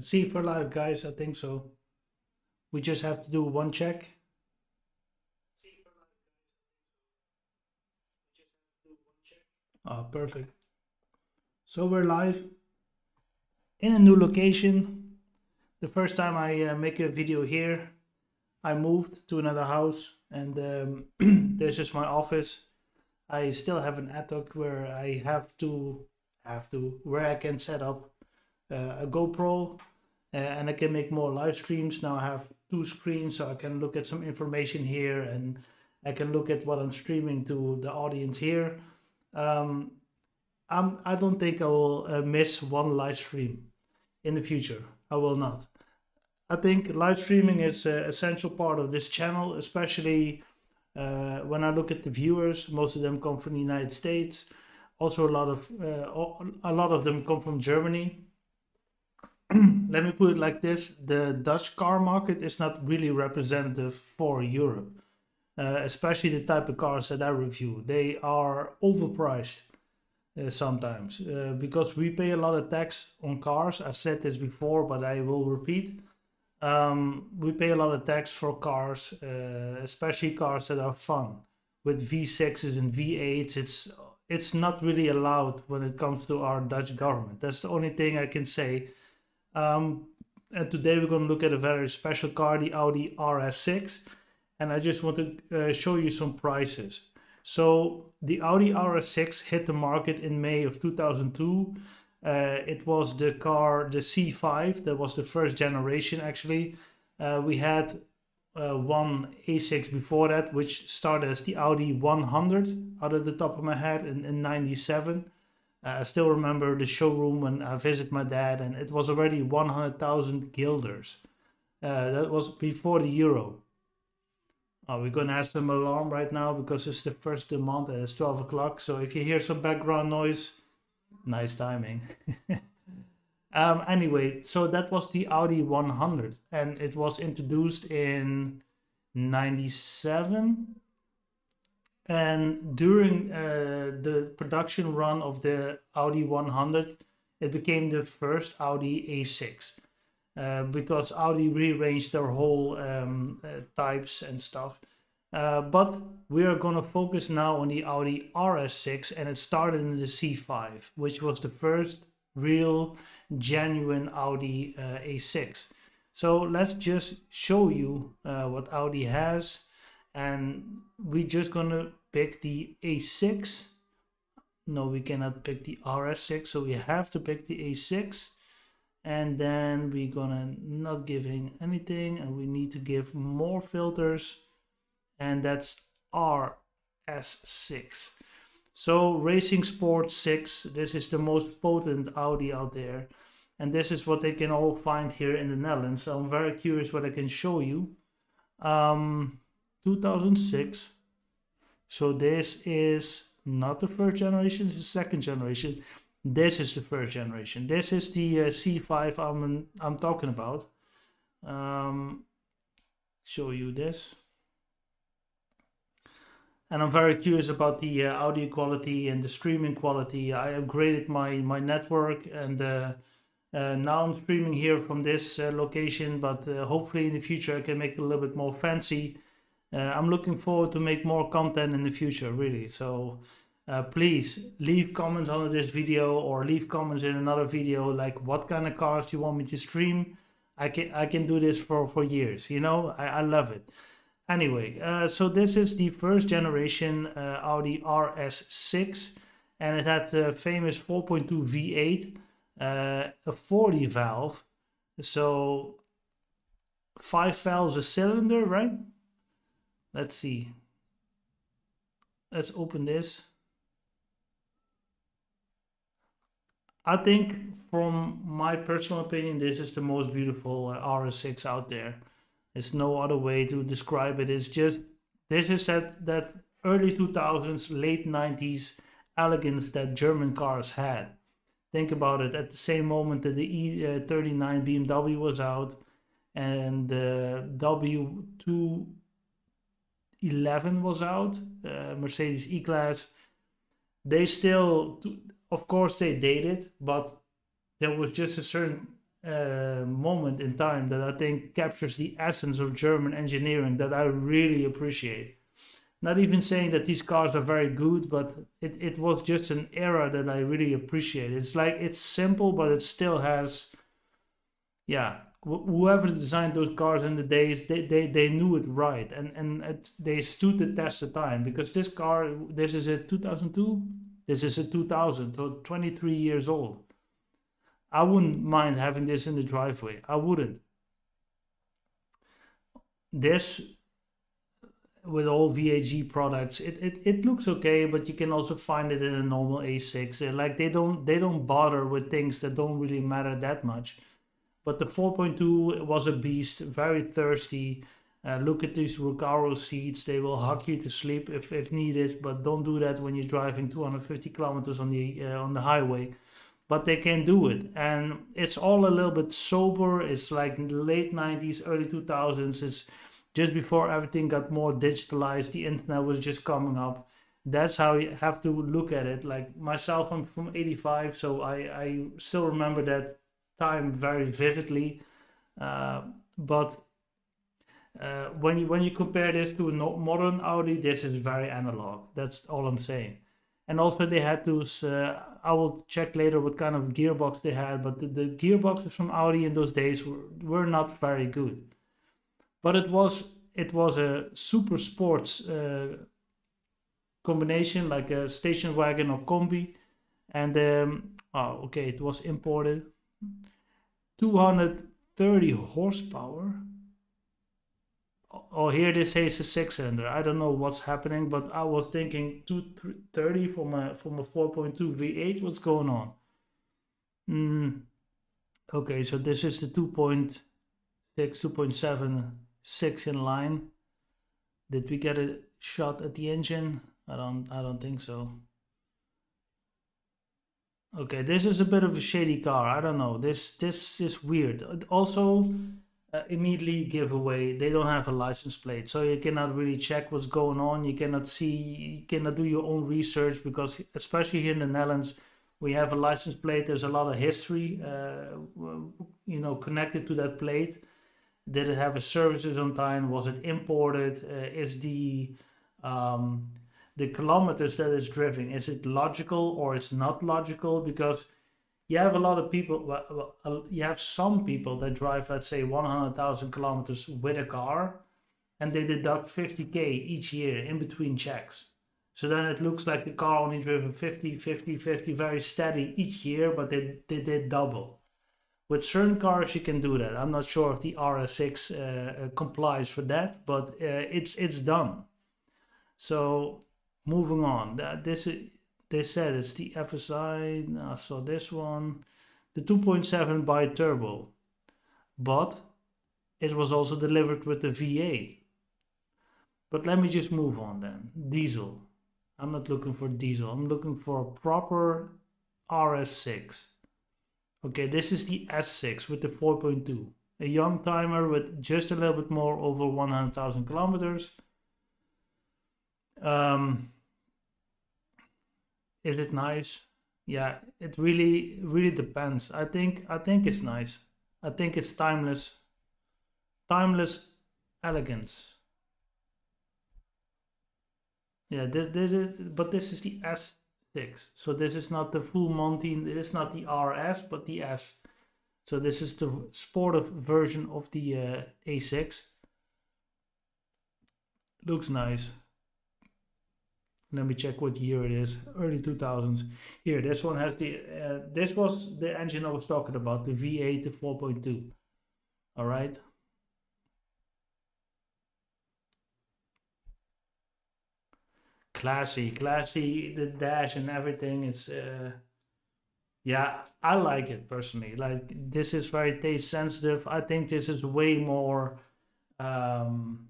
See if we're live, guys. I think so. We just have to do one check. Oh, perfect. So we're live in a new location. The first time I uh, make a video here, I moved to another house and um, this is my office. I still have an attic where I have to have to where I can set up uh, a GoPro uh, and I can make more live streams. Now I have two screens so I can look at some information here and I can look at what I'm streaming to the audience here. Um, I'm, I don't think I will uh, miss one live stream in the future. I will not. I think live streaming is an essential part of this channel, especially uh, when I look at the viewers. Most of them come from the United States. Also, a lot of uh, a lot of them come from Germany. Let me put it like this: the Dutch car market is not really representative for Europe, uh, especially the type of cars that I review. They are overpriced uh, sometimes uh, because we pay a lot of tax on cars. I said this before, but I will repeat. Um, we pay a lot of tax for cars, uh, especially cars that are fun. With V6s and V8s, it's it's not really allowed when it comes to our Dutch government. That's the only thing I can say. Um, and today we're going to look at a very special car, the Audi RS6. And I just want to uh, show you some prices. So the Audi RS6 hit the market in May of 2002. Uh, it was the car, the C5, that was the first generation actually. Uh, we had uh, one A6 before that, which started as the Audi 100 out of the top of my head in, in 97. I still remember the showroom when I visited my dad, and it was already 100,000 guilders. Uh, that was before the euro. Oh, we're gonna have some alarm right now because it's the first of the month and it's 12 o'clock. So if you hear some background noise, nice timing. um, anyway, so that was the Audi 100 and it was introduced in 97 and during uh, the production run of the Audi 100 it became the first Audi A6 uh, because Audi rearranged their whole um, uh, types and stuff. Uh, but we are going to focus now on the Audi RS6 and it started in the C5 which was the first real genuine Audi uh, A6 so let's just show you uh, what Audi has and we're just gonna pick the A6 no we cannot pick the RS6 so we have to pick the A6 and then we're gonna not giving anything and we need to give more filters and that's RS6 so Racing Sport 6 this is the most potent Audi out there and this is what they can all find here in the Netherlands. So I'm very curious what I can show you. Um, 2006 so this is not the first generation, it's the second generation. This is the first generation. This is the uh, C5 I'm, I'm talking about. Um, show you this. And I'm very curious about the uh, audio quality and the streaming quality. I upgraded my, my network and uh, uh, now I'm streaming here from this uh, location, but uh, hopefully in the future I can make it a little bit more fancy I'm looking forward to make more content in the future, really. So uh, please leave comments under this video or leave comments in another video, like what kind of cars you want me to stream. I can I can do this for for years. You know, I, I love it. Anyway, uh, so this is the first generation uh, Audi RS6, and it had the famous 4.2 V8, uh, a 40 valve, so five valves a cylinder, right? Let's see. Let's open this. I think from my personal opinion, this is the most beautiful uh, RS6 out there. There's no other way to describe it. It's just, this is that, that early 2000s, late 90s elegance that German cars had. Think about it, at the same moment that the E39 BMW was out and the W2 11 was out, uh, Mercedes E-Class, they still, of course, they dated, but there was just a certain uh, moment in time that I think captures the essence of German engineering that I really appreciate. Not even saying that these cars are very good, but it, it was just an era that I really appreciate. It's like it's simple, but it still has, yeah. Wh- whoever designed those cars in the days, they, they, they knew it right, and and it, they stood the test of time. Because this car, this is a 2002, this is a 2000, so 23 years old. I wouldn't mind having this in the driveway. I wouldn't. This with all VAG products, it, it, it looks okay, but you can also find it in a normal A6. Like they don't they don't bother with things that don't really matter that much. But the 4.2 was a beast, very thirsty. Uh, look at these Recaro seats; they will huck you to sleep if, if needed. But don't do that when you're driving 250 kilometers on the uh, on the highway. But they can do it. And it's all a little bit sober. It's like late 90s early 2000s it's just before everything got more digitalized the internet was just coming up. That's how you have to look at it. Like myself i'm from 85 so i i still remember that time very vividly uh, but uh, when you when you compare this to a modern audi this is very analog. That's all i'm saying. And also they had those uh, i will check later what kind of gearbox they had but the, the gearboxes from audi in those days were, were not very good. But it was it was a super sports uh, combination like a station wagon or combi and um, oh okay it was imported 230 horsepower. Oh here they say it's a six cylinder i don't know what's happening but i was thinking 230 from a from a 4.2 v8 what's going on? Mm. okay so this is the 2.6 2.7 6 in line. Did we get a shot at the engine? I don't i don't think so okay this is a bit of a shady car. I don't know. This this is weird. Also uh, immediately give away. They don't have a license plate so you cannot really check what's going on. You cannot see you cannot do your own research because especially here in the netherlands we have a license plate. There's a lot of history uh, you know connected to that plate. Did it have a services on time? Was it imported? Uh, is the um, the kilometers that it's driven is it logical or it's not logical? Because you have a lot of people well, you have some people that drive let's say 100000 kilometers with a car and they deduct 50k each year in between checks. So then it looks like the car only driven 50 50 50 very steady each year but they, they did double. With certain cars you can do that. I'm not sure if the rs6 uh, uh, complies for that but uh, it's it's done. So moving on that this is they said it's the FSI. I saw this one, the 2.7 bi turbo, but it was also delivered with the V8. But let me just move on then. Diesel. I'm not looking for diesel. I'm looking for a proper RS6. Okay, this is the S6 with the 4.2. A young timer with just a little bit more over 100,000 kilometers. Um, is it nice? Yeah, it really really depends. I think I think it's nice. I think it's timeless. Timeless elegance. Yeah, this, this is but this is the S6. So this is not the full Monty, this is not the RS, but the S. So this is the sportive version of the uh, A6. Looks nice. Let me check what year it is. Early 2000s. Here, this one has the. Uh, this was the engine I was talking about, the V8 to 4.2. All right. Classy, classy. The dash and everything. It's. Uh, yeah, I like it personally. Like this is very taste sensitive. I think this is way more. Um,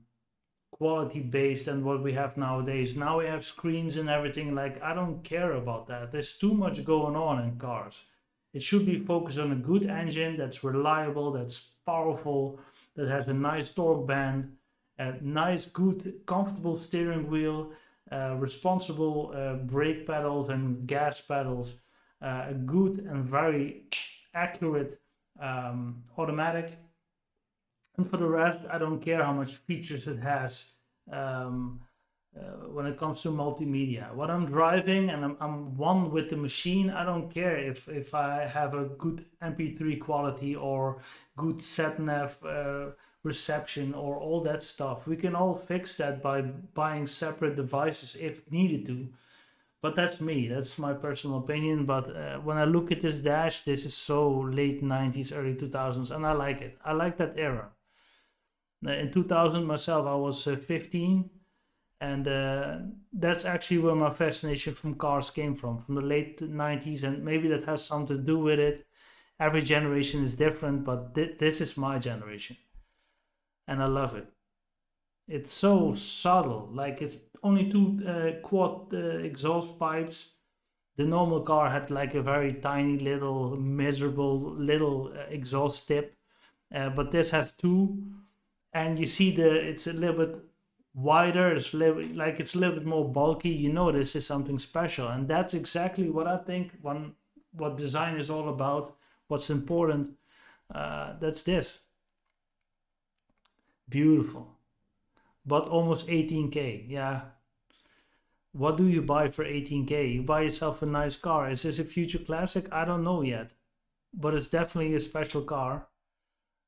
quality based than what we have nowadays. Now we have screens and everything. Like, I don't care about that. There's too much going on in cars. It should be focused on a good engine that's reliable, that's powerful, that has a nice torque band, a nice, good, comfortable steering wheel, uh, responsible uh, brake pedals and gas pedals, uh, a good and very accurate um, automatic. And for the rest, I don't care how much features it has um, uh, when it comes to multimedia. What I'm driving and I'm, I'm one with the machine, I don't care if, if I have a good MP3 quality or good SatNav uh, reception or all that stuff. We can all fix that by buying separate devices if needed to. But that's me, that's my personal opinion. But uh, when I look at this dash, this is so late 90s, early 2000s, and I like it. I like that era. In 2000 myself, I was uh, 15 and uh, that's actually where my fascination from cars came from from the late 90s and maybe that has something to do with it. Every generation is different but th- this is my generation and i love it. It's so subtle like it's only two uh, quad uh, exhaust pipes. The normal car had like a very tiny little miserable little uh, exhaust tip uh, but this has two and you see the it's a little bit wider it's little, like it's a little bit more bulky you know this is something special. And that's exactly what i think one what design is all about what's important uh, that's this. Beautiful. But almost 18k yeah. What do you buy for 18k you buy yourself a nice car. Is this a future classic? I don't know yet. But it's definitely a special car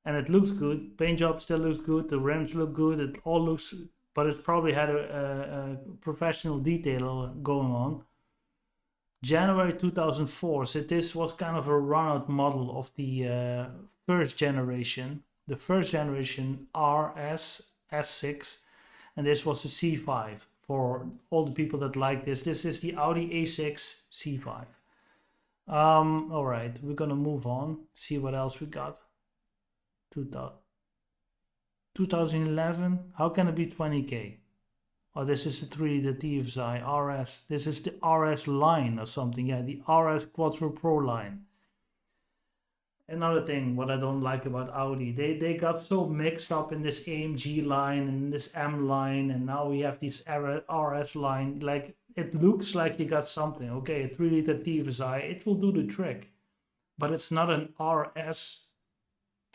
and it looks good paint job still looks good the rims look good it all looks but it's probably had a, a, a professional detail going on. January 2004, so this was kind of a run-out model of the uh, first generation, the first generation RS S6, and this was the C5 for all the people that like this. This is the Audi A6 C5. Um, all right, we're gonna move on, see what else we got. 2000. 2011, how can it be 20k? Oh, this is the 3 the TFSI RS. This is the RS line or something. Yeah, the RS Quattro Pro line. Another thing, what I don't like about Audi, they, they got so mixed up in this AMG line and this M line, and now we have this RS line. Like, it looks like you got something. Okay, a 3 liter TFSI, it will do the trick. But it's not an RS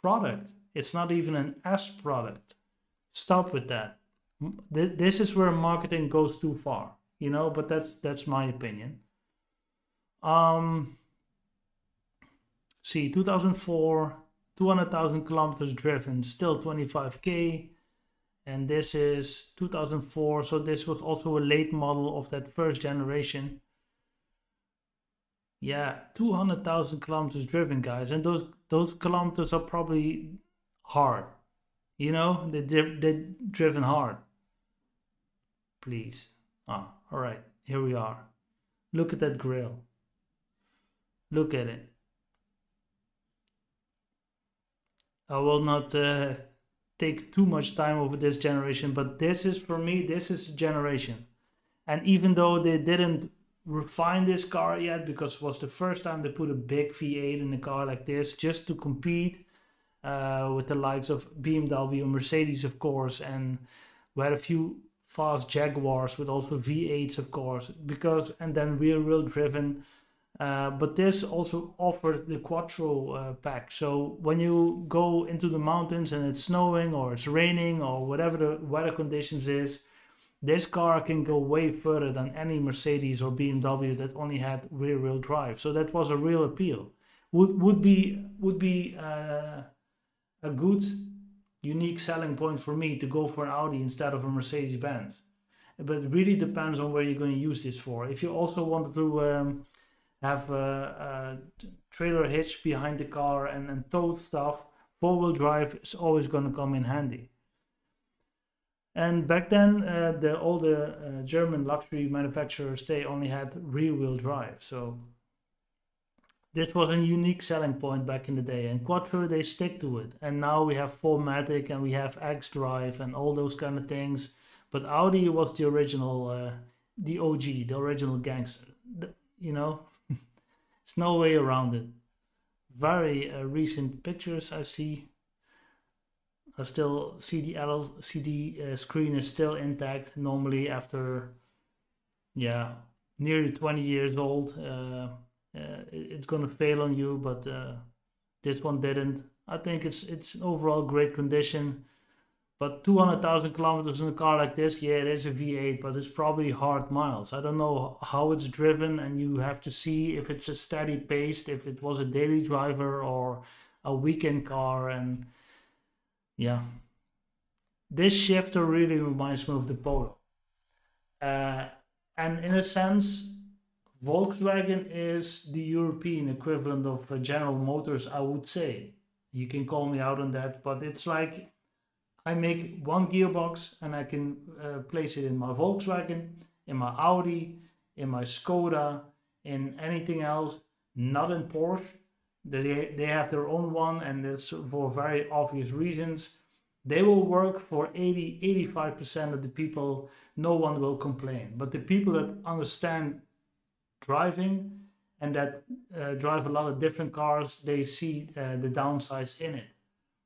product. It's not even an S product. Stop with that. This is where marketing goes too far, you know, but that's that's my opinion. Um see 2004 200,000 kilometers driven, still 25k. And this is 2004, so this was also a late model of that first generation. Yeah, 200,000 kilometers driven, guys, and those those kilometers are probably hard. You know, they're, they're driven hard. Please. Ah, all right, here we are. Look at that grill. Look at it. I will not uh, take too much time over this generation, but this is for me, this is a generation. And even though they didn't refine this car yet, because it was the first time they put a big V8 in a car like this, just to compete uh, with the likes of BMW, and Mercedes, of course, and we had a few fast Jaguars with also V8s, of course, because and then rear wheel driven. Uh, but this also offered the Quattro uh, pack. So when you go into the mountains and it's snowing or it's raining or whatever the weather conditions is, this car can go way further than any Mercedes or BMW that only had rear wheel drive. So that was a real appeal. Would would be would be uh, a good unique selling point for me to go for an Audi instead of a Mercedes Benz. But it really depends on where you're going to use this for. If you also wanted to um, have a, a, trailer hitch behind the car and, and tow stuff, four wheel drive is always going to come in handy. And back then, uh, the, all the uh, German luxury manufacturers they only had rear wheel drive. So this was a unique selling point back in the day. And quattro they stick to it. And now we have 4MATIC and we have X-Drive and all those kind of things. But audi was the original uh, the og the original gangster. The, you know it's no way around it. Very uh, recent pictures i see i still the lcd uh, screen is still intact normally after yeah nearly 20 years old uh, uh, it's gonna fail on you, but uh, This one didn't. I think it's it's overall great condition. But 200,000 kilometers in a car like this, yeah, it is a V8, but it's probably hard miles. I don't know how it's driven, and you have to see if it's a steady pace, if it was a daily driver or a weekend car. And yeah, this shifter really reminds me of the Polo. Uh, and in a sense, Volkswagen is the European equivalent of General Motors, I would say. You can call me out on that, but it's like I make one gearbox and I can uh, place it in my Volkswagen, in my Audi, in my Skoda, in anything else, not in Porsche. They, they have their own one and for very obvious reasons. They will work for 80 85% of the people, no one will complain. But the people that understand driving and that uh, drive a lot of different cars, they see uh, the downsides in it.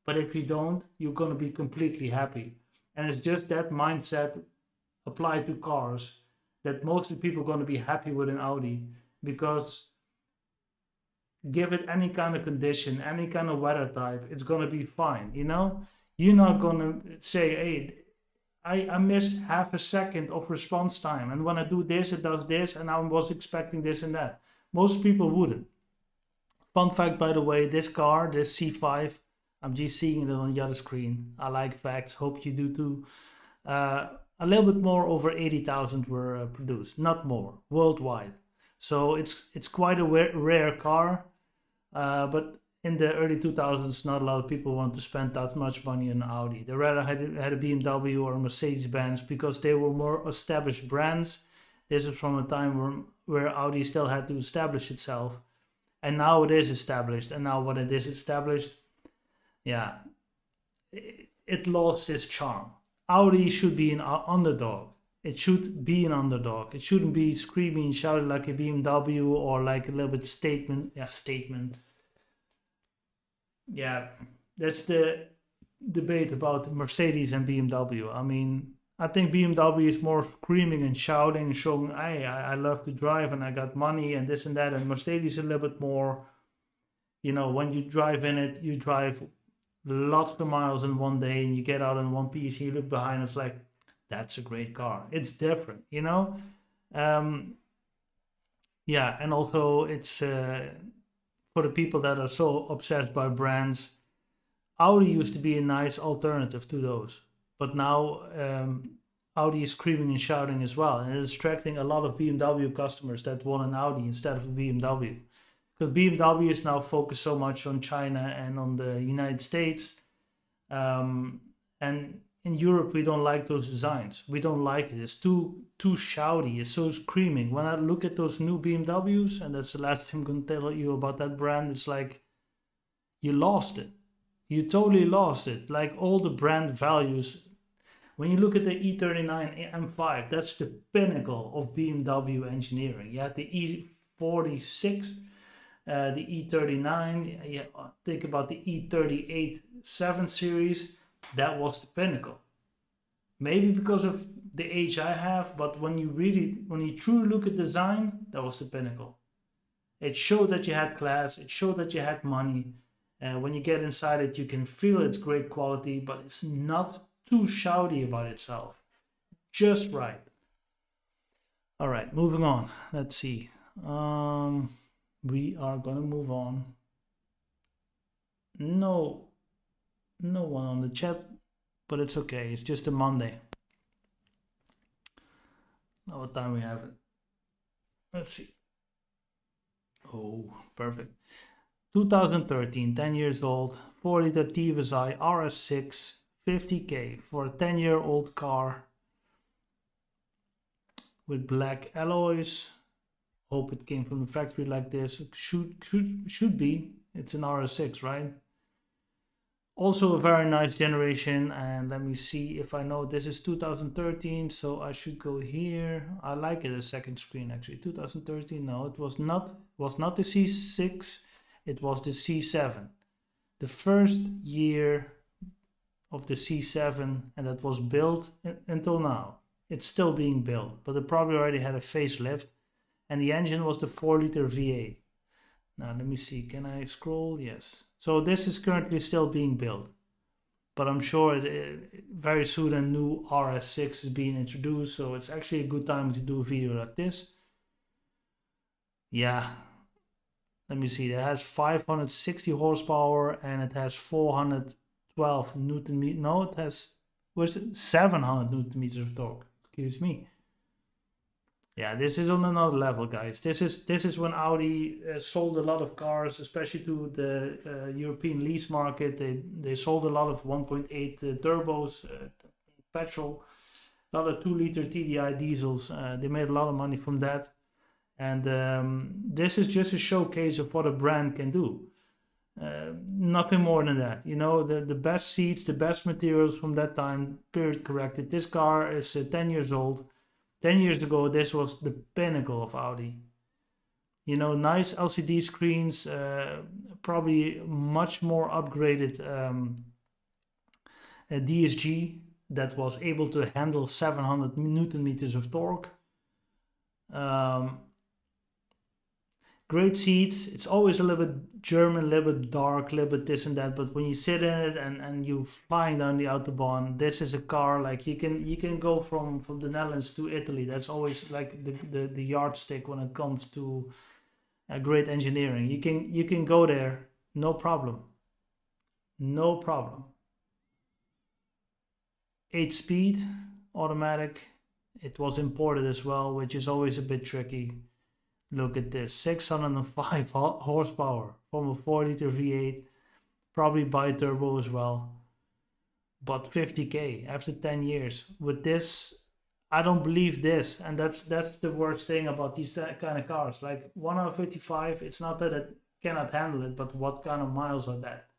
But if you don't, you're going to be completely happy. And it's just that mindset applied to cars that most of the people are going to be happy with an Audi because give it any kind of condition, any kind of weather type, it's going to be fine. You know, you're not going to say, hey, I, I missed half a second of response time. And when I do this, it does this. And I was expecting this and that. Most people wouldn't. Fun fact, by the way, this car, this C5, I'm just seeing it on the other screen. I like facts. Hope you do too. Uh, a little bit more over 80,000 were uh, produced, not more worldwide. So it's it's quite a rare car, uh, but in the early 2000s, not a lot of people want to spend that much money on Audi. They rather had, had a BMW or a Mercedes-Benz because they were more established brands. This is from a time where, where Audi still had to establish itself. And now it is established. And now when it is established, yeah, it, lost its charm. Audi should be an underdog. It should be an underdog. It shouldn't be screaming shouting like a BMW or like a little bit statement. Yeah, statement. Yeah, that's the debate about Mercedes and BMW. I mean, I think BMW is more screaming and shouting and showing, hey, I, I love to drive and I got money and this and that. And Mercedes is a little bit more, you know, when you drive in it, you drive lots of miles in one day and you get out in one piece you look behind it's like that's a great car. It's different you know? Um yeah and also it's uh for the people that are so obsessed by brands audi used to be a nice alternative to those. But now um audi is screaming and shouting as well and it's attracting a lot of bmw customers that want an audi instead of a bmw because BMW is now focused so much on China and on the United States. Um, and in Europe, we don't like those designs. We don't like it. It's too too shouty. It's so screaming. When I look at those new BMWs, and that's the last thing I'm gonna tell you about that brand, it's like you lost it. You totally lost it. Like all the brand values. When you look at the E39 M5, that's the pinnacle of BMW engineering. You had the E46 uh, the E39, yeah, think about the E38 7 series, that was the pinnacle. Maybe because of the age I have, but when you really, when you truly look at design, that was the pinnacle. It showed that you had class, it showed that you had money. Uh, when you get inside it, you can feel it's great quality, but it's not too shouty about itself. Just right. All right, moving on. Let's see. Um, we are gonna move on no no one on the chat but it's okay it's just a monday now what time we have it let's see oh perfect 2013 10 years old 4 liter TFSI RS6 50k for a 10 year old car with black alloys hope it came from the factory like this. Should should should be. It's an RS6, right? Also a very nice generation. And let me see if I know this is 2013. So I should go here. I like it a second screen actually. 2013. No, it was not was not the C6. It was the C7. The first year of the C7 and that was built until now. It's still being built, but it probably already had a facelift and the engine was the 4 liter V8. Now let me see, can I scroll? Yes. So this is currently still being built, but I'm sure it, very soon a new RS6 is being introduced. So it's actually a good time to do a video like this. Yeah. Let me see, it has 560 horsepower and it has 412 newton meter. No, it has, was 700 newton meters of torque. Excuse me yeah this is on another level guys. This is this is when audi uh, sold a lot of cars especially to the uh, european lease market. They they sold a lot of 1.8 uh, turbos uh, petrol a lot of 2 liter tdi diesels. Uh, they made a lot of money from that. And um, this is just a showcase of what a brand can do. Uh, nothing more than that you know the the best seats the best materials from that time period corrected. This car is 10 years old 10 years ago, this was the pinnacle of Audi. You know, nice LCD screens, uh, probably much more upgraded um, DSG that was able to handle 700 newton meters of torque. Um, great seats. It's always a little bit German, a little bit dark, a little bit this and that. But when you sit in it and, and you flying down the autobahn, this is a car like you can you can go from from the Netherlands to Italy. That's always like the the, the yardstick when it comes to uh, great engineering. You can you can go there, no problem, no problem. Eight speed, automatic. It was imported as well, which is always a bit tricky Look at this, 605 horsepower from a 4 liter V8, probably bi-turbo as well. But 50k after 10 years. With this, I don't believe this. And that's that's the worst thing about these kind of cars. Like 1 out 55, it's not that it cannot handle it, but what kind of miles are that?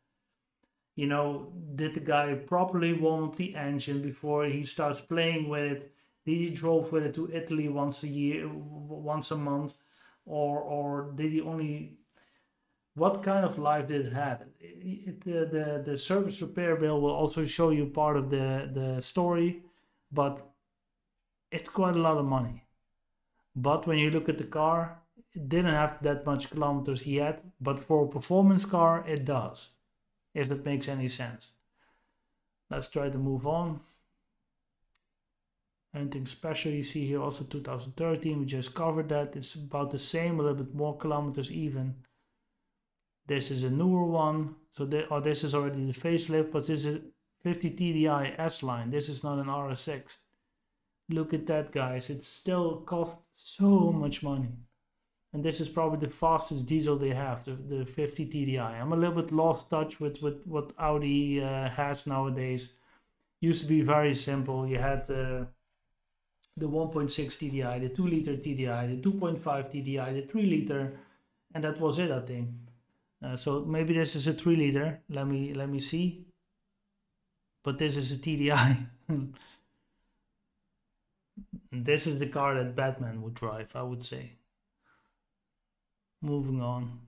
You know, did the guy properly warm up the engine before he starts playing with it? Did he drove with it to Italy once a year, once a month? Or or did he only what kind of life did it have? It, it, the, the the service repair bill will also show you part of the the story but it's quite a lot of money. But when you look at the car it didn't have that much kilometers yet but for a performance car it does if it makes any sense. Let's try to move on Anything special you see here also 2013 we just covered that. It's about the same a little bit more kilometers even. This is a newer one. So oh, this is already the facelift but this is 50 TDI S line. This is not an RS6 look at that guys. It still costs so much money. And this is probably the fastest diesel they have the, the 50 TDI I'm a little bit lost touch with, with what Audi uh, has nowadays. Used to be very simple. You had uh, the 1.6 TDI, the 2 liter TDI, the 2.5 TDI, the 3 liter, and that was it, I think. Uh, so maybe this is a 3 liter. Let me let me see. But this is a TDI. this is the car that Batman would drive, I would say. Moving on.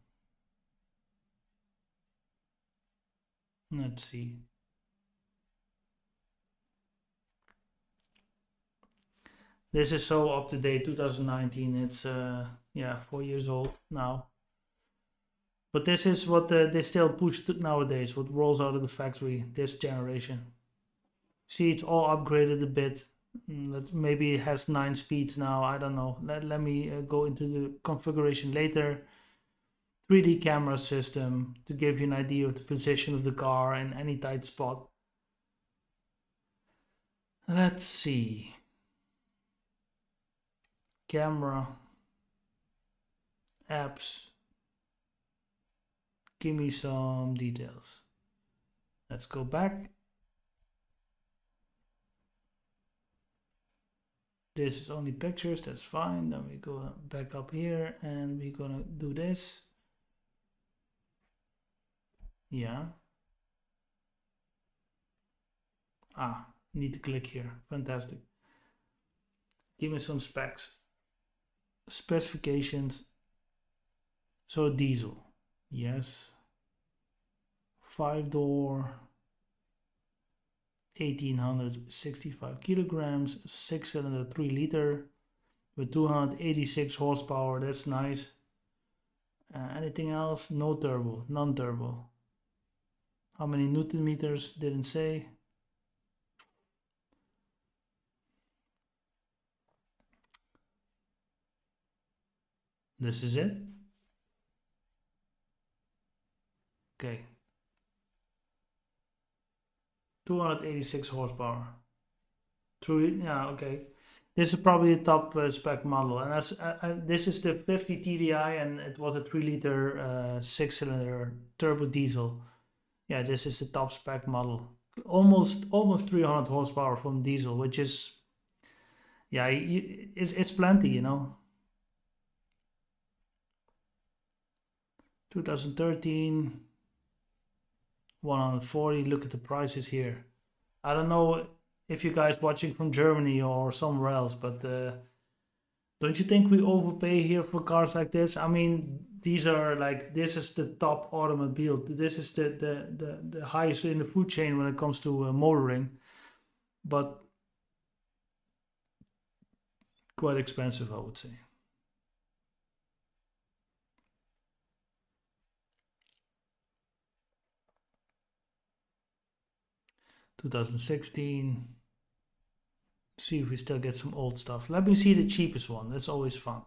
Let's see. This is so up to date 2019 it's uh yeah four years old now. But this is what uh, they still push nowadays what rolls out of the factory this generation. See it's all upgraded a bit. Mm, maybe it has nine speeds now i don't know. Let, let me uh, go into the configuration later. 3d camera system to give you an idea of the position of the car in any tight spot. Let's see camera apps. Give me some details. Let's go back. This is only pictures that's fine. Then we go back up here and we're gonna do this. Yeah. Ah need to click here. Fantastic. Give me some specs specifications so diesel yes five door 1865 kilograms six cylinder three liter with 286 horsepower that's nice Uh, anything else? No turbo, non-turbo. How many newton meters? Didn't say. This is it. Okay. 286 horsepower. Truly, yeah, okay. This is probably the top uh, spec model, and as uh, uh this is the 50 TDI, and it was a three liter uh, six cylinder turbo diesel. Yeah, this is the top spec model. Almost almost 300 horsepower from diesel, which is yeah, it's it's plenty, you know. 2013 140 look at the prices here. I don't know if you guys watching from germany or somewhere else but uh, don't you think we overpay here for cars like this? I mean these are like this is the top automobile. This is the the the, the highest in the food chain when it comes to uh, motoring but quite expensive i would say 2016. See if we still get some old stuff. Let me see the cheapest one. That's always fun.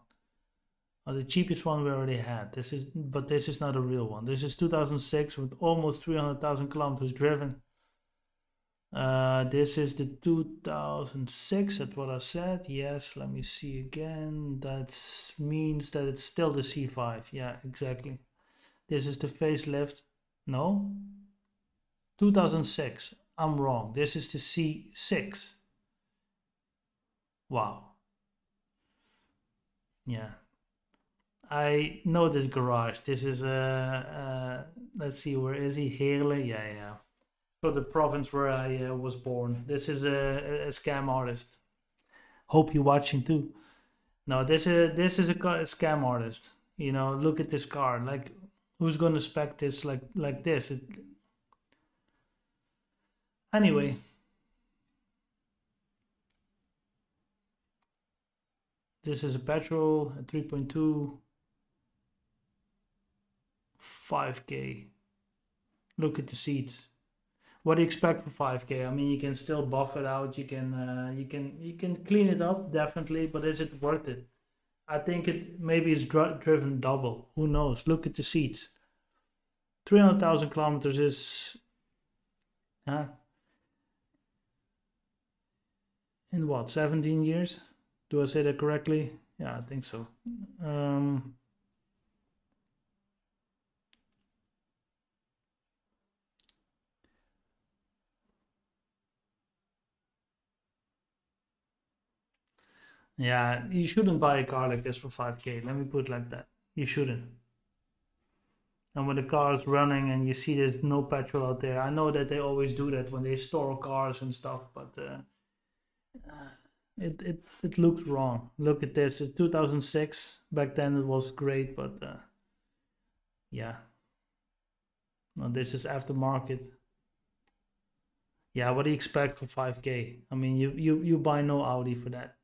Oh, the cheapest one we already had. This is, but this is not a real one. This is 2006 with almost 300,000 kilometers driven. Uh, this is the 2006. That's what I said. Yes. Let me see again. That means that it's still the C5. Yeah, exactly. This is the facelift. No. 2006. I'm wrong. This is the C6. Wow. Yeah. I know this garage. This is a, uh, uh, let's see, where is he? Heerlen? Yeah, yeah. So the province where I uh, was born. This is a, a, scam artist. Hope you're watching too. No, this is this is a scam artist. You know, look at this car. Like, who's gonna spec this like like this? It, Anyway. This is a petrol, a 3.2, 5k. Look at the seats. What do you expect for 5k? I mean, you can still buff it out. You can, uh, you can, you can clean it up definitely, but is it worth it? I think it maybe it's dri driven double. Who knows? Look at the seats. 300,000 kilometers is, huh? In what 17 years? Do i say that correctly? Yeah i think so. Um, yeah you shouldn't buy a car like this for 5k let me put it like that. You shouldn't. And when the car is running and you see there's no petrol out there i know that they always do that when they store cars and stuff but uh, it, it it looks wrong. Look at this. It's 2006. Back then it was great, but uh, yeah. This is aftermarket. Yeah, what do you expect for 5k? I mean, you you you buy no Audi for that.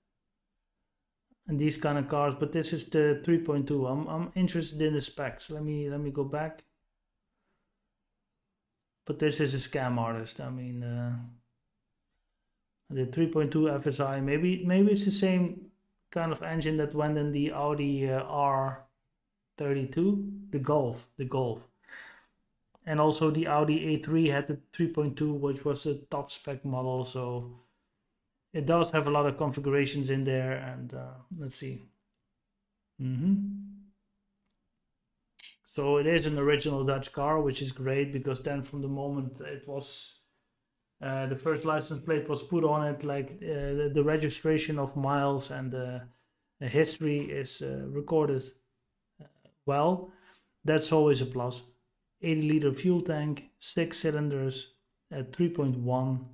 And these kind of cars, but this is the 3.2. I'm I'm interested in the specs. Let me let me go back. But this is a scam artist. I mean. Uh, the 3.2 FSI. Maybe maybe it's the same kind of engine that went in the Audi uh, R32, the Golf, the Golf. And also the Audi A3 had the 3.2, which was a top spec model. So it does have a lot of configurations in there. And uh, let's see. Mm -hmm. So it is an original Dutch car, which is great because then from the moment it was uh, the first license plate was put on it, like uh, the, the, registration of miles and the, the history is uh, recorded well. That's always a plus. 80 liter fuel tank, six cylinders at 3.1,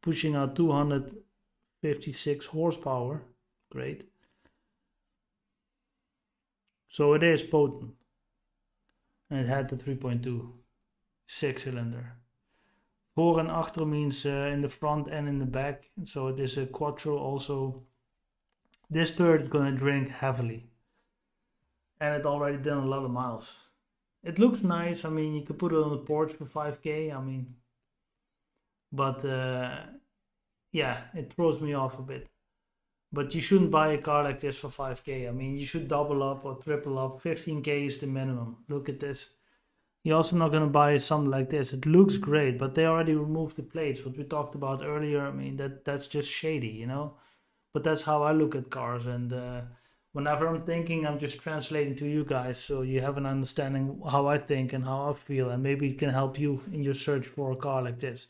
pushing out 256 horsepower. Great. So it is potent. And it had the 3.2 six cylinder. Voor and achter means uh, in the front and in the back. So it is a quattro also. This turret is gonna drink heavily. and it already done a lot of miles. It looks nice. I mean, you could put it on the porch for 5k. I mean, but uh, yeah, it throws me off a bit. But you shouldn't buy a car like this for 5k. I mean, you should double up or triple up. 15k is the minimum. Look at this. You're also not going to buy something like this. It looks great, but they already removed the plates. What we talked about earlier. I mean, that that's just shady, you know. But that's how I look at cars, and uh, whenever I'm thinking, I'm just translating to you guys, so you have an understanding how I think and how I feel, and maybe it can help you in your search for a car like this.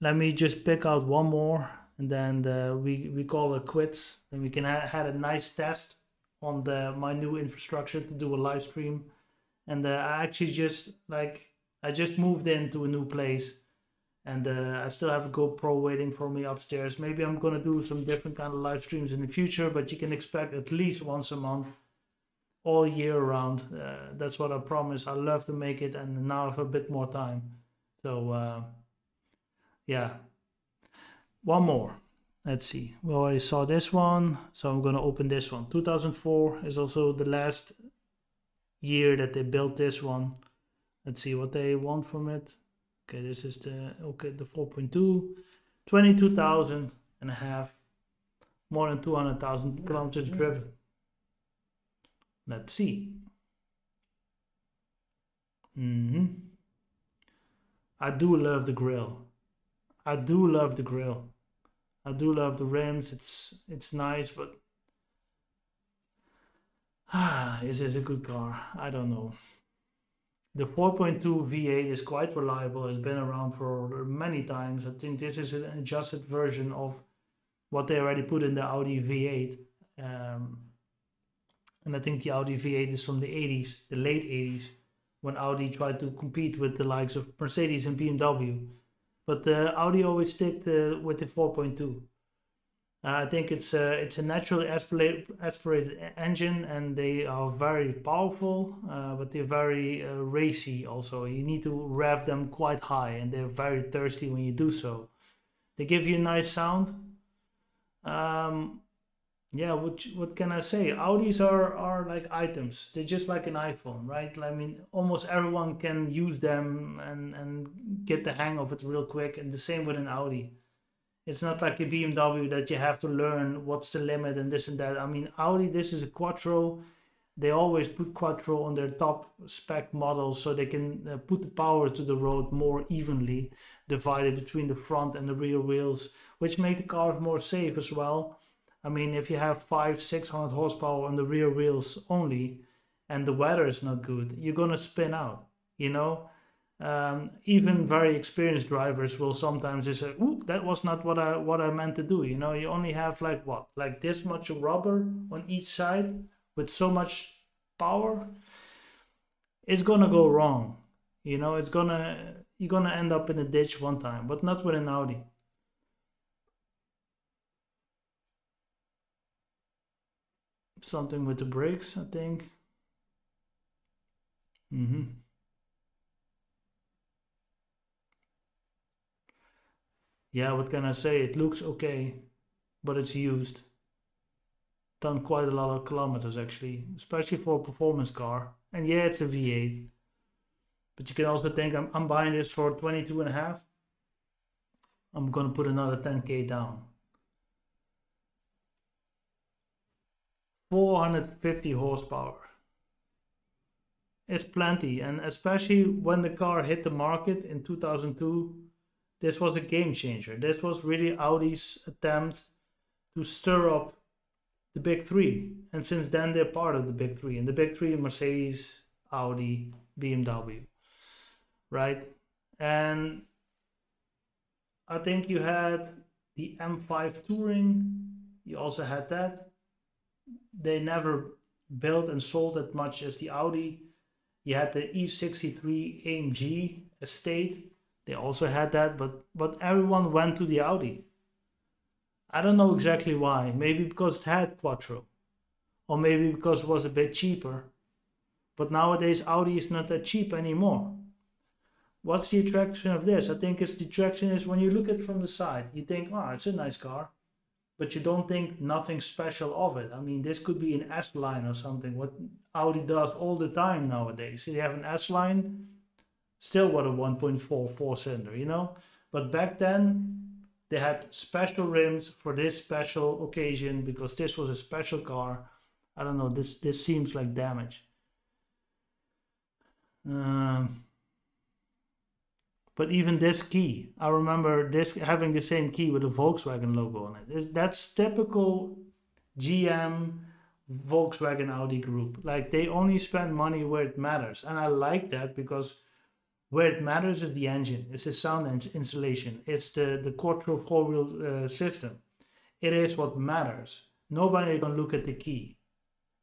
Let me just pick out one more and then the, we we call it quits. Then we can ha- had a nice test on the my new infrastructure to do a live stream, and uh, I actually just like I just moved into a new place, and uh, I still have a GoPro waiting for me upstairs. Maybe I'm gonna do some different kind of live streams in the future, but you can expect at least once a month, all year round. Uh, that's what I promise. I love to make it, and now I have a bit more time. So uh, yeah, one more. Let's see. We already saw this one, so I'm going to open this one. 2004 is also the last year that they built this one. Let's see what they want from it. Okay, this is the okay the 4.2, 22,000 and a half, more than 200,000 kilometers driven. Let's see. Mm -hmm. I do love the grill. I do love the grill. I do love the rims. It's it's nice, but is this a good car? I don't know. The 4.2 V8 is quite reliable. It's been around for many times. I think this is an adjusted version of what they already put in the Audi V8. Um, and I think the Audi V8 is from the 80s, the late 80s, when Audi tried to compete with the likes of Mercedes and BMW but the Audi always stick to, with the 4.2. Uh, I think it's a, it's a naturally aspirated, aspirated engine and they are very powerful, uh, but they're very uh, racy also. You need to rev them quite high and they're very thirsty when you do so. They give you a nice sound. Um, yeah, what what can I say? Audis are are like items. They're just like an iPhone, right? I mean, almost everyone can use them and and get the hang of it real quick. And the same with an Audi. It's not like a BMW that you have to learn what's the limit and this and that. I mean, Audi, this is a Quattro. They always put Quattro on their top spec models so they can uh, put the power to the road more evenly divided between the front and the rear wheels, which make the car more safe as well I mean, if you have five, six hundred horsepower on the rear wheels only, and the weather is not good, you're gonna spin out. You know, um, even very experienced drivers will sometimes just say, "Ooh, that was not what I what I meant to do." You know, you only have like what, like this much rubber on each side with so much power. It's gonna go wrong. You know, it's gonna you're gonna end up in a ditch one time, but not with an Audi. something with the brakes, I think. Mm-hmm. Yeah, what can I say? It looks okay, but it's used. Done quite a lot of kilometers actually, especially for a performance car. And yeah, it's a V8. But you can also think I'm, I'm buying this for 22 and a half. I'm gonna put another 10k down. 450 horsepower. It's plenty, and especially when the car hit the market in 2002, this was a game changer. This was really Audi's attempt to stir up the big three, and since then they're part of the big three, and the big three: Mercedes, Audi, BMW, right? And I think you had the M5 Touring. You also had that they never built and sold as much as the Audi. You had the E63 AMG estate. They also had that, but but everyone went to the Audi. I don't know exactly why. Maybe because it had Quattro, or maybe because it was a bit cheaper. But nowadays Audi is not that cheap anymore. What's the attraction of this? I think it's the attraction is when you look at it from the side, you think, oh, it's a nice car but you don't think nothing special of it. I mean, this could be an S line or something. What Audi does all the time nowadays. They have an S line, still what a 1.4 four cylinder, you know. But back then, they had special rims for this special occasion because this was a special car. I don't know. This this seems like damage. Um, but even this key, I remember this having the same key with a Volkswagen logo on it. That's typical GM, Volkswagen, Audi group. Like they only spend money where it matters, and I like that because where it matters is the engine, it's the sound and insulation, it's the the quattro four wheel uh, system. It is what matters. Nobody can look at the key.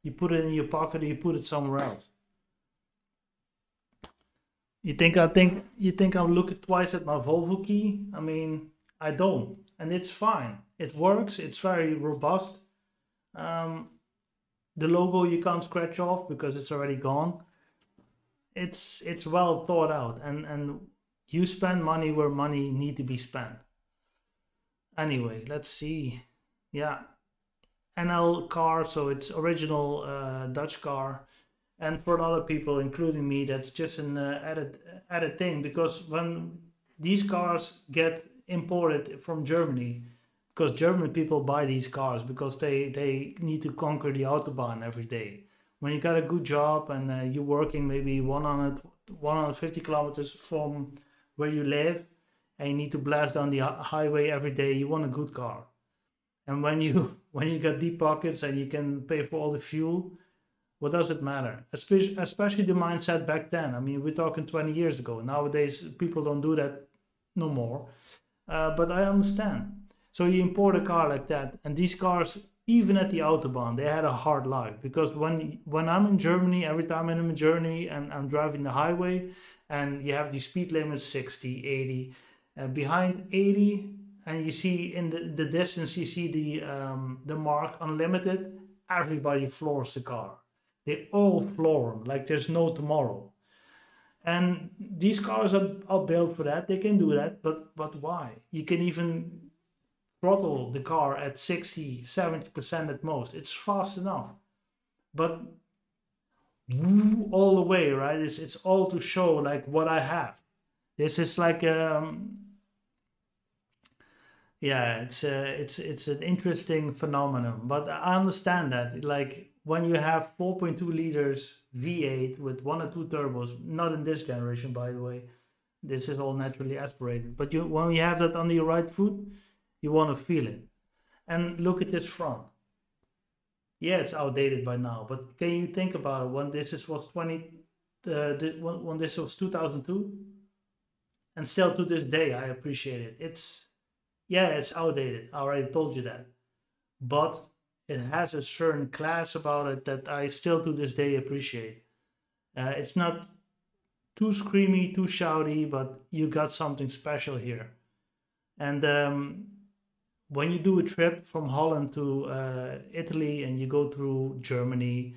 You put it in your pocket, you put it somewhere else. You think I think you think I'll look twice at my Volvo key? I mean, I don't, and it's fine. It works. It's very robust. Um, the logo you can't scratch off because it's already gone. It's it's well thought out, and and you spend money where money need to be spent. Anyway, let's see. Yeah, NL car, so it's original uh, Dutch car and for a lot of people, including me, that's just an uh, added added thing because when these cars get imported from Germany, because German people buy these cars because they they need to conquer the autobahn every day. When you got a good job and uh, you're working maybe 100 150 kilometers from where you live, and you need to blast down the highway every day, you want a good car. And when you when you got deep pockets and you can pay for all the fuel, what does it matter? Especially, especially the mindset back then. I mean, we're talking 20 years ago. Nowadays, people don't do that no more. Uh, but I understand. So you import a car like that, and these cars, even at the autobahn, they had a hard life because when when I'm in Germany, every time I'm in Germany and I'm driving the highway, and you have the speed limit 60, 80, and behind 80, and you see in the, the distance you see the um, the mark unlimited, everybody floors the car they all floor them like there's no tomorrow. And these cars are, are built for that. They can do that, but but why? You can even throttle the car at 60, 70% at most. It's fast enough. But all the way, right? It's it's all to show like what I have. This is like um yeah, it's a, it's it's an interesting phenomenon. But I understand that like when you have 4.2 liters V8 with one or two turbos, not in this generation, by the way, this is all naturally aspirated. But you, when you have that under your right foot, you want to feel it. And look at this front. Yeah, it's outdated by now, but can you think about it when this is was 20, uh, this, when, when this was 2002? And still to this day, I appreciate it. It's, yeah, it's outdated. I already told you that. But it has a certain class about it that I still to this day appreciate. Uh, it's not too screamy, too shouty, but you got something special here. And um, when you do a trip from Holland to uh, Italy and you go through Germany,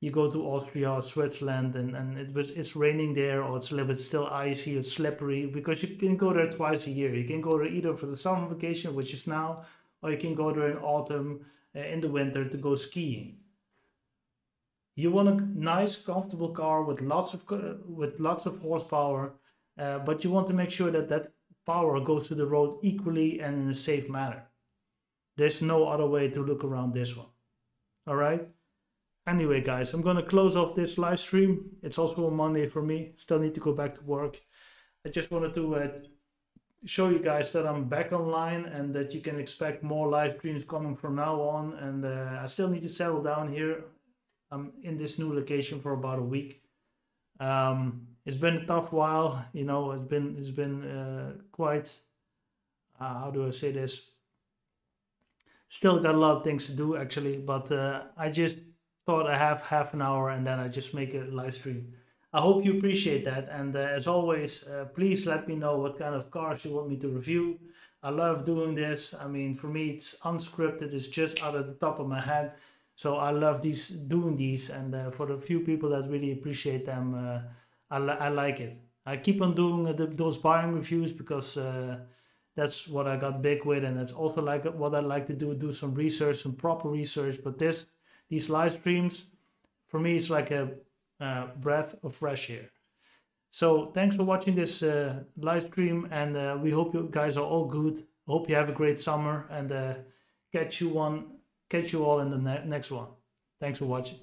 you go to Austria, Switzerland, and, and it was it's raining there or it's a little bit still icy or slippery because you can go there twice a year. You can go there either for the summer vacation, which is now, or you can go there in autumn uh, in the winter to go skiing. You want a nice, comfortable car with lots of with lots of horsepower, uh, but you want to make sure that that power goes to the road equally and in a safe manner. There's no other way to look around this one. All right. Anyway, guys, I'm gonna close off this live stream. It's also a Monday for me. Still need to go back to work. I just wanted to uh, show you guys that I'm back online and that you can expect more live streams coming from now on. And uh, I still need to settle down here. I'm in this new location for about a week. Um, it's been a tough while, you know. It's been it's been uh, quite. Uh, how do I say this? Still got a lot of things to do actually, but uh, I just thought I have half an hour and then I just make a live stream. I hope you appreciate that. And uh, as always, uh, please let me know what kind of cars you want me to review. I love doing this. I mean, for me, it's unscripted. It's just out of the top of my head. So I love these doing these. And uh, for the few people that really appreciate them, uh, I, li I like it. I keep on doing the, those buying reviews because uh, that's what I got big with, and that's also like what I like to do: do some research, some proper research. But this, these live streams, for me, it's like a breath of fresh air. So thanks for watching this uh, live stream, and uh, we hope you guys are all good. Hope you have a great summer, and uh, catch you one, catch you all in the ne next one. Thanks for watching.